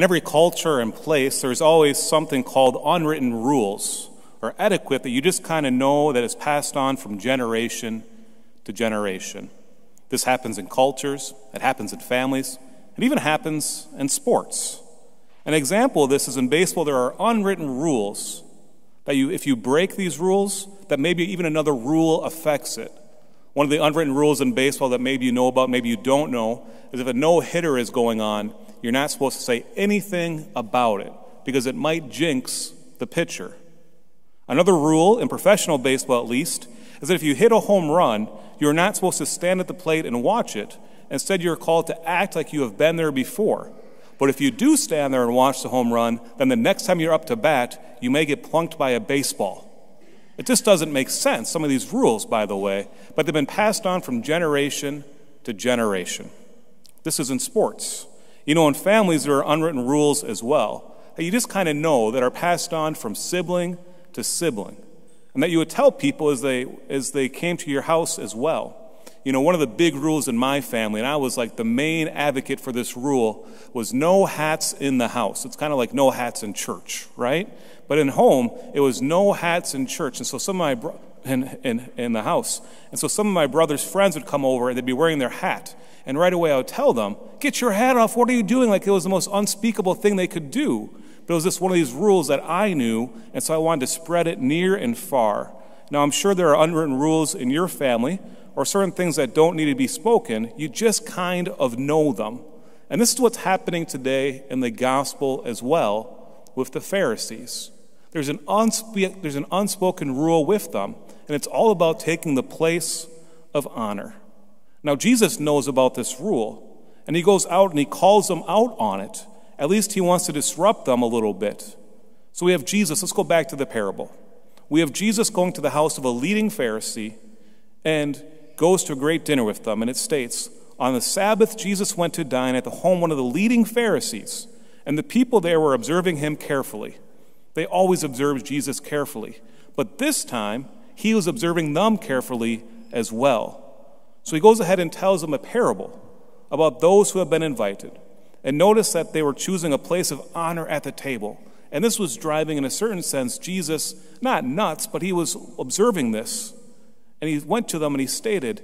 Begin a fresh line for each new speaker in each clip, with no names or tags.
In every culture and place, there's always something called unwritten rules or etiquette that you just kind of know that is passed on from generation to generation. This happens in cultures, it happens in families, it even happens in sports. An example of this is in baseball, there are unwritten rules that you, if you break these rules, that maybe even another rule affects it. One of the unwritten rules in baseball that maybe you know about, maybe you don't know, is if a no hitter is going on, you're not supposed to say anything about it because it might jinx the pitcher. Another rule, in professional baseball at least, is that if you hit a home run, you're not supposed to stand at the plate and watch it. Instead, you're called to act like you have been there before. But if you do stand there and watch the home run, then the next time you're up to bat, you may get plunked by a baseball. It just doesn't make sense, some of these rules, by the way, but they've been passed on from generation to generation. This is in sports. You know, in families, there are unwritten rules as well that you just kind of know that are passed on from sibling to sibling, and that you would tell people as they, as they came to your house as well you know, one of the big rules in my family, and I was like the main advocate for this rule, was no hats in the house. It's kind of like no hats in church, right? But in home, it was no hats in church. And so some of my, in, in, in the house. And so some of my brother's friends would come over and they'd be wearing their hat. And right away I would tell them, Get your hat off. What are you doing? Like it was the most unspeakable thing they could do. But it was just one of these rules that I knew. And so I wanted to spread it near and far. Now I'm sure there are unwritten rules in your family or certain things that don't need to be spoken, you just kind of know them. And this is what's happening today in the gospel as well with the Pharisees. There's an, unspe- there's an unspoken rule with them, and it's all about taking the place of honor. Now, Jesus knows about this rule, and he goes out and he calls them out on it. At least he wants to disrupt them a little bit. So we have Jesus. Let's go back to the parable. We have Jesus going to the house of a leading Pharisee, and goes to a great dinner with them, and it states, On the Sabbath, Jesus went to dine at the home of one of the leading Pharisees, and the people there were observing him carefully. They always observed Jesus carefully, but this time he was observing them carefully as well. So he goes ahead and tells them a parable about those who have been invited. And notice that they were choosing a place of honor at the table. And this was driving, in a certain sense, Jesus not nuts, but he was observing this. And he went to them and he stated,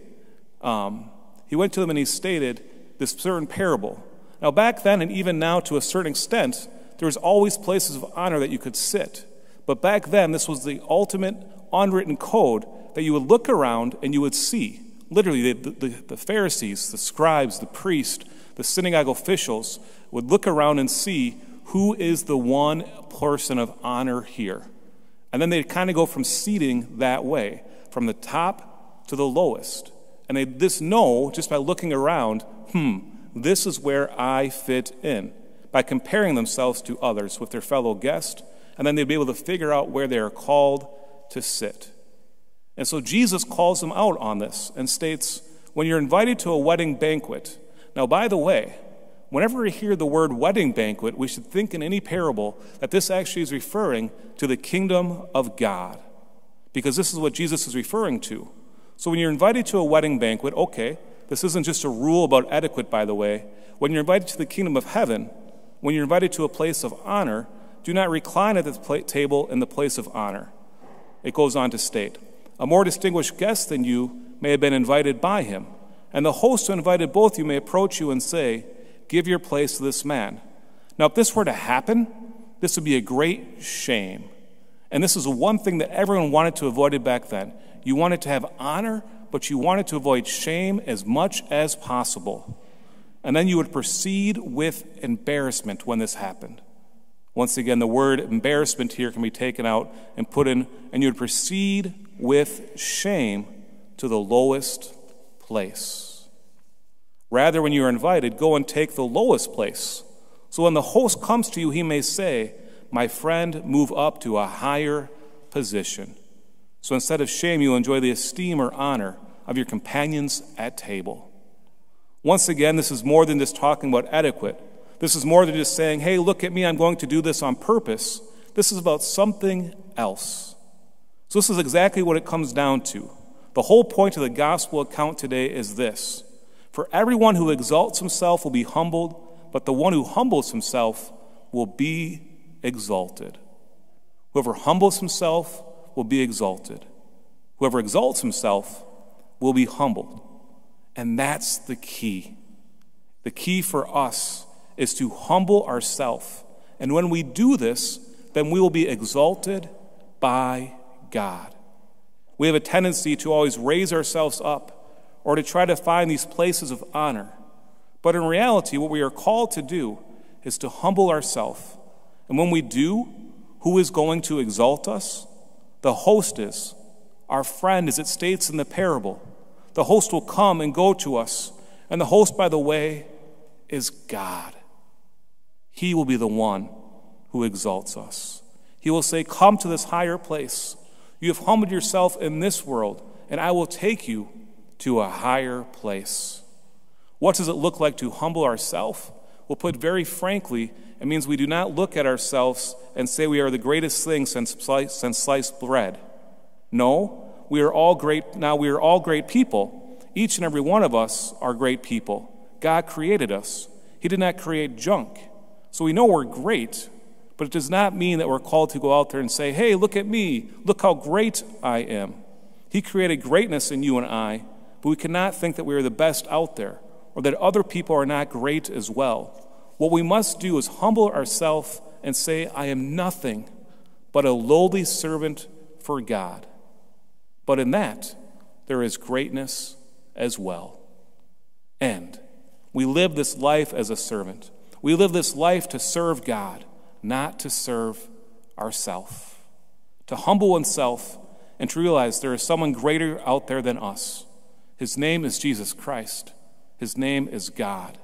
um, he went to them and he stated this certain parable. Now, back then and even now, to a certain extent, there was always places of honor that you could sit. But back then, this was the ultimate unwritten code that you would look around and you would see. Literally, the, the, the Pharisees, the scribes, the priest, the synagogue officials would look around and see who is the one person of honor here. And then they'd kind of go from seating that way from the top to the lowest. And they just know just by looking around, hmm, this is where I fit in. By comparing themselves to others with their fellow guest, and then they'd be able to figure out where they are called to sit. And so Jesus calls them out on this and states, when you're invited to a wedding banquet, now by the way, whenever we hear the word wedding banquet, we should think in any parable that this actually is referring to the kingdom of God because this is what Jesus is referring to. So when you're invited to a wedding banquet, okay, this isn't just a rule about etiquette, by the way. When you're invited to the kingdom of heaven, when you're invited to a place of honor, do not recline at the table in the place of honor. It goes on to state A more distinguished guest than you may have been invited by him, and the host who invited both you may approach you and say, Give your place to this man. Now, if this were to happen, this would be a great shame. And this is one thing that everyone wanted to avoid back then. You wanted to have honor, but you wanted to avoid shame as much as possible. And then you would proceed with embarrassment when this happened. Once again, the word embarrassment here can be taken out and put in, and you would proceed with shame to the lowest place. Rather, when you are invited, go and take the lowest place. So when the host comes to you, he may say, my friend, move up to a higher position. So instead of shame, you'll enjoy the esteem or honor of your companions at table. Once again, this is more than just talking about etiquette. This is more than just saying, hey, look at me, I'm going to do this on purpose. This is about something else. So, this is exactly what it comes down to. The whole point of the gospel account today is this For everyone who exalts himself will be humbled, but the one who humbles himself will be exalted. Whoever humbles himself will be exalted. Whoever exalts himself will be humbled. And that's the key. The key for us is to humble ourselves. And when we do this, then we will be exalted by God. We have a tendency to always raise ourselves up or to try to find these places of honor. But in reality, what we are called to do is to humble ourselves. And when we do, who is going to exalt us? The host is. Our friend, as it states in the parable. The host will come and go to us. And the host, by the way, is God. He will be the one who exalts us. He will say, Come to this higher place. You have humbled yourself in this world, and I will take you to a higher place. What does it look like to humble ourselves? Well, put very frankly, it means we do not look at ourselves and say we are the greatest thing since, since sliced bread. No, we are all great. Now we are all great people. Each and every one of us are great people. God created us. He did not create junk. So we know we're great, but it does not mean that we're called to go out there and say, hey, look at me. Look how great I am. He created greatness in you and I, but we cannot think that we are the best out there or that other people are not great as well. What we must do is humble ourselves and say, I am nothing but a lowly servant for God. But in that, there is greatness as well. And we live this life as a servant. We live this life to serve God, not to serve ourself. To humble oneself and to realize there is someone greater out there than us. His name is Jesus Christ. His name is God.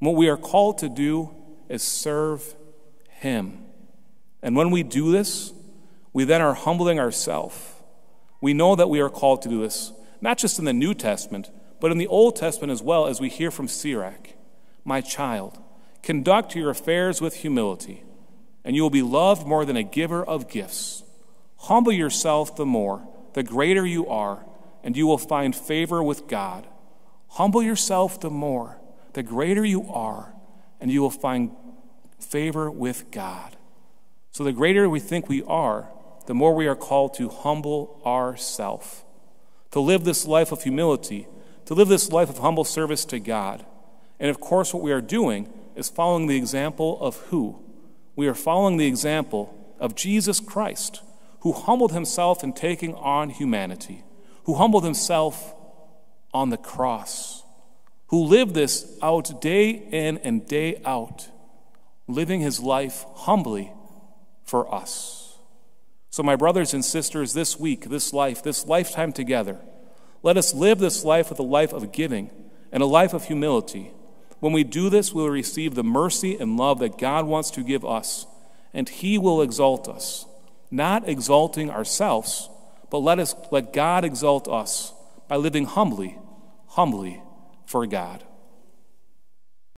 And what we are called to do is serve Him. And when we do this, we then are humbling ourselves. We know that we are called to do this, not just in the New Testament, but in the Old Testament as well, as we hear from Sirach. My child, conduct your affairs with humility, and you will be loved more than a giver of gifts. Humble yourself the more, the greater you are, and you will find favor with God. Humble yourself the more, the greater you are, and you will find favor with God. So, the greater we think we are, the more we are called to humble ourselves, to live this life of humility, to live this life of humble service to God. And of course, what we are doing is following the example of who? We are following the example of Jesus Christ, who humbled himself in taking on humanity, who humbled himself on the cross, who lived this out day in and day out, living his life humbly for us. So, my brothers and sisters, this week, this life, this lifetime together, let us live this life with a life of giving and a life of humility. When we do this, we will receive the mercy and love that God wants to give us, and He will exalt us, not exalting ourselves, but let us let God exalt us by living humbly, humbly for God.